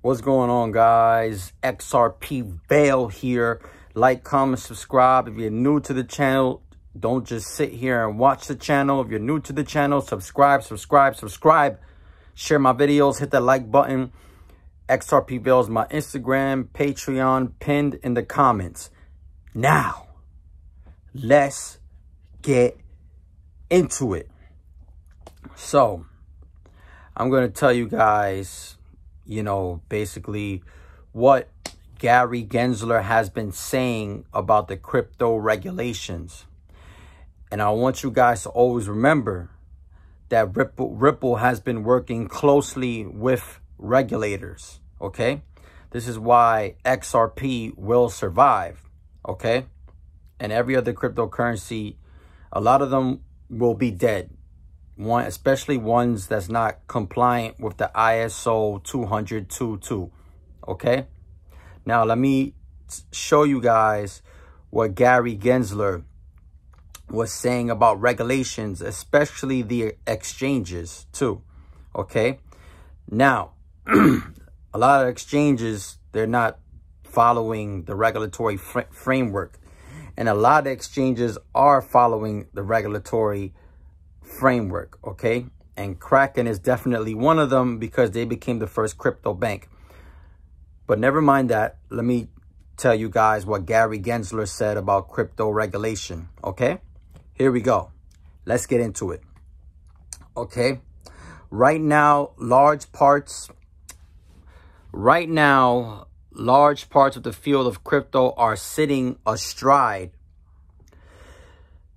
What's going on, guys? XRP Vale here. Like, comment, subscribe. If you're new to the channel, don't just sit here and watch the channel. If you're new to the channel, subscribe, subscribe, subscribe. Share my videos. Hit that like button. XRP Vale is my Instagram, Patreon, pinned in the comments. Now, let's get into it. So, I'm going to tell you guys you know, basically what Gary Gensler has been saying about the crypto regulations. And I want you guys to always remember that Ripple, Ripple has been working closely with regulators, okay? This is why XRP will survive, okay? And every other cryptocurrency, a lot of them will be dead one especially ones that's not compliant with the ISO 20022 okay? Now let me show you guys what Gary Gensler was saying about regulations especially the exchanges too okay? Now a lot of exchanges they're not following the regulatory fr framework and a lot of exchanges are following the regulatory framework, okay? And Kraken is definitely one of them because they became the first crypto bank. But never mind that. Let me tell you guys what Gary Gensler said about crypto regulation, okay? Here we go. Let's get into it. Okay? Right now, large parts right now, large parts of the field of crypto are sitting astride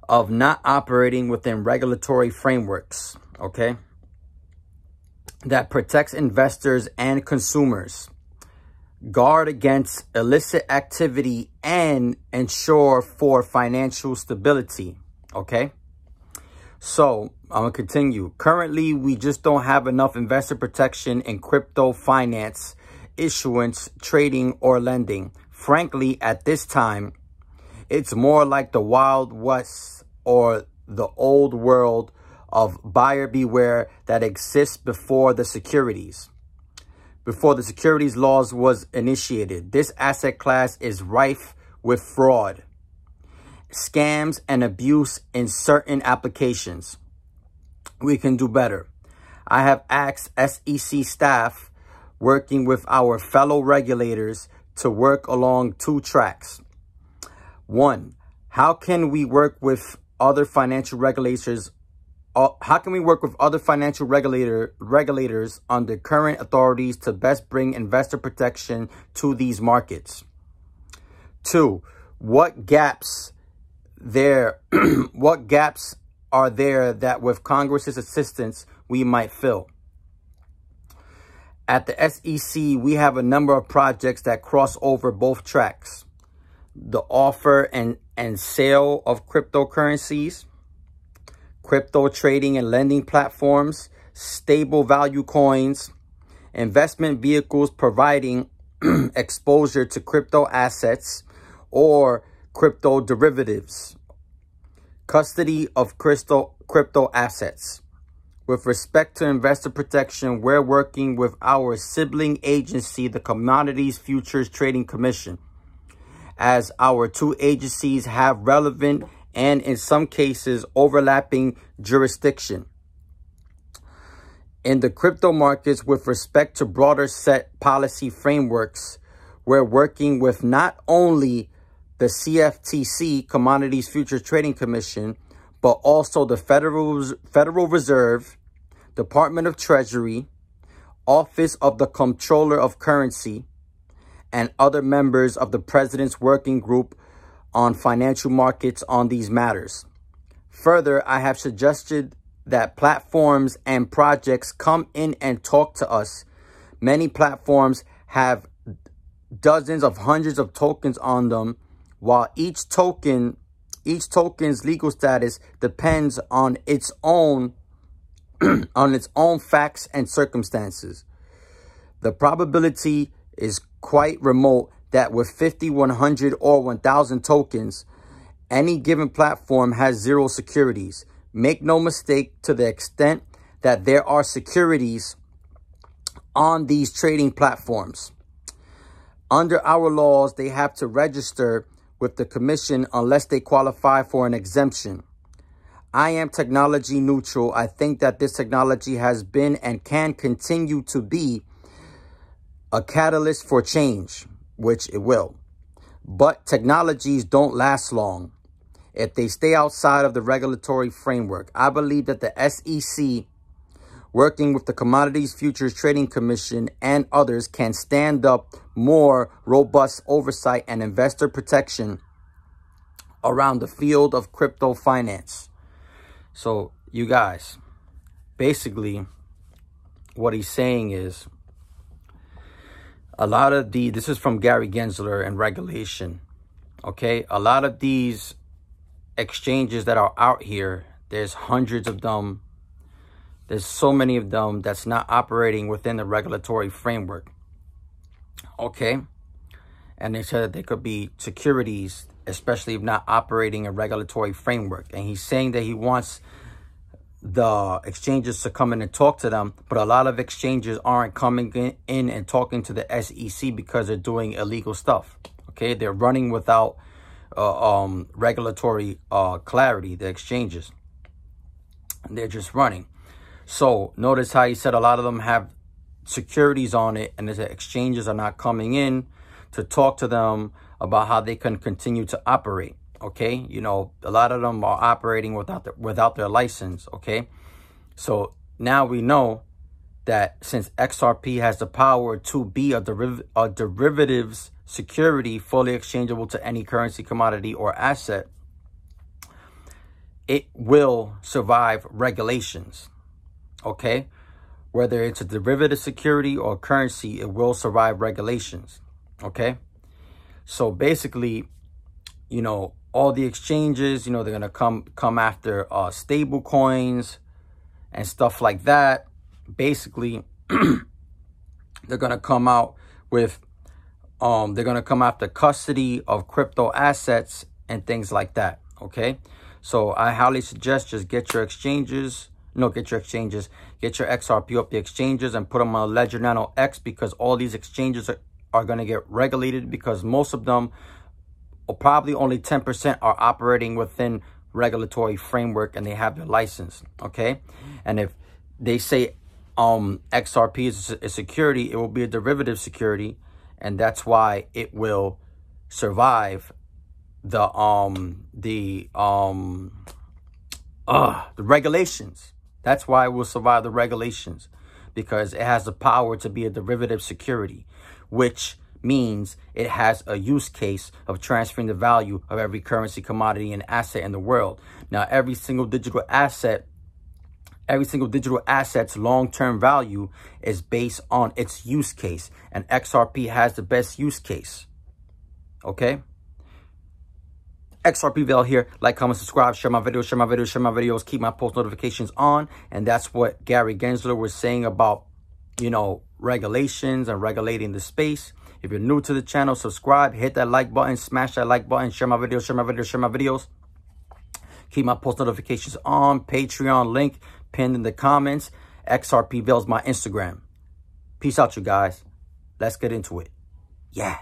of not operating within regulatory frameworks, okay, that protects investors and consumers, guard against illicit activity, and ensure for financial stability, okay? So, I'm going to continue. Currently, we just don't have enough investor protection in crypto finance, issuance, trading, or lending. Frankly, at this time, it's more like the Wild West or the old world of buyer beware that exists before the securities. Before the securities laws was initiated, this asset class is rife with fraud, scams, and abuse in certain applications. We can do better. I have asked SEC staff working with our fellow regulators to work along two tracks. One, how can we work with other financial regulators uh, how can we work with other financial regulator regulators under current authorities to best bring investor protection to these markets? Two, what gaps there what gaps are there that with Congress's assistance we might fill? At the SEC, we have a number of projects that cross over both tracks the offer and, and sale of cryptocurrencies, crypto trading and lending platforms, stable value coins, investment vehicles providing exposure to crypto assets or crypto derivatives, custody of crypto, crypto assets. With respect to investor protection, we're working with our sibling agency, the Commodities Futures Trading Commission as our two agencies have relevant and in some cases overlapping jurisdiction. In the crypto markets with respect to broader set policy frameworks, we're working with not only the CFTC, Commodities Futures Trading Commission, but also the Federal, Federal Reserve, Department of Treasury, Office of the Comptroller of Currency, and other members of the President's Working Group on Financial Markets on these matters. Further, I have suggested that platforms and projects come in and talk to us. Many platforms have dozens of hundreds of tokens on them, while each token, each token's legal status depends on its own on its own facts and circumstances. The probability is quite remote that with 50, 100, or 1,000 tokens, any given platform has zero securities. Make no mistake to the extent that there are securities on these trading platforms. Under our laws, they have to register with the commission unless they qualify for an exemption. I am technology neutral. I think that this technology has been and can continue to be a catalyst for change, which it will. But technologies don't last long if they stay outside of the regulatory framework. I believe that the SEC, working with the Commodities Futures Trading Commission and others, can stand up more robust oversight and investor protection around the field of crypto finance. So, you guys, basically, what he's saying is a lot of the, this is from Gary Gensler and regulation. Okay. A lot of these exchanges that are out here, there's hundreds of them. There's so many of them that's not operating within the regulatory framework. Okay. And they said that they could be securities, especially if not operating a regulatory framework. And he's saying that he wants the exchanges to come in and talk to them, but a lot of exchanges aren't coming in and talking to the SEC because they're doing illegal stuff. Okay, they're running without uh, um, regulatory uh, clarity, the exchanges. They're just running. So notice how he said a lot of them have securities on it and the exchanges are not coming in to talk to them about how they can continue to operate okay you know a lot of them are operating without the, without their license okay so now we know that since XRP has the power to be a, deriv a derivatives security fully exchangeable to any currency, commodity, or asset, it will survive regulations. Okay? Whether it's a derivative security or currency, it will survive regulations. Okay? So basically, you know, all the exchanges, you know, they're going to come come after uh, stable coins and stuff like that. Basically, they're going to come out with, um, they're going to come after custody of crypto assets and things like that. Okay. So I highly suggest just get your exchanges, no, get your exchanges, get your XRP up the exchanges and put them on Ledger Nano X because all these exchanges are, are going to get regulated because most of them probably only 10% are operating within regulatory framework and they have their license, okay? And if they say um, XRP is a security, it will be a derivative security, and that's why it will survive the um the um uh the regulations. That's why it will survive the regulations because it has the power to be a derivative security, which means it has a use case of transferring the value of every currency, commodity, and asset in the world. Now, every single digital asset, every single digital asset's long-term value is based on its use case. And XRP has the best use case. Okay? XRP Vale here. Like, comment, subscribe, share my videos, share my videos, share my videos, keep my post notifications on. And that's what Gary Gensler was saying about, you know, regulations and regulating the space. If you're new to the channel, subscribe, hit that like button, smash that like button, share my videos, share my videos, share my videos. Keep my post notifications on. Patreon link pinned in the comments. XRP Vale's my Instagram. Peace out, you guys. Let's get into it. Yeah.